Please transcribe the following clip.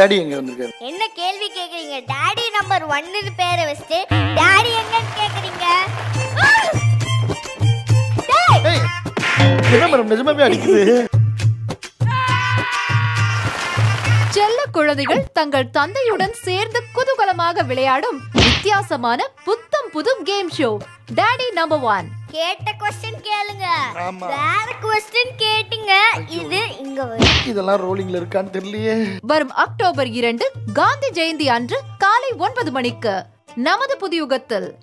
Daddy எங்க வந்திருக்காரு? என்ன கேள்வி கேக்குறீங்க? டாடி நம்பர் ஒன்னு பேரை வச்சுட்டு டாடி எங்கன்னு கேக்குறீங்க? ஆ! டேய், ஏய், என்ன மேடம் நிஜமாவே அடிக்குது? செல்ல குழந்தைகள் தங்கள் தந்தையுடன் சேர்ந்து குதூகலமாக விளையாடும் வித்தியாசமான புத்தம் புது game show daddy number one கேட்ட கொஸ்டின் கேளுங்க. ஆமா. வேற கொஸ்டின் இதெல்லாம் ரோலிங்ல இருக்கான்னு தெரியலையே. வரும் அக்டோபர் இரண்டு காந்தி ஜெயந்தி அன்று காலை ஒன்பது மணிக்கு நமது புதியுகத்தில்.